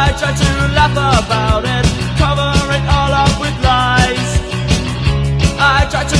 I try to laugh about it, cover it all up with lies. I try to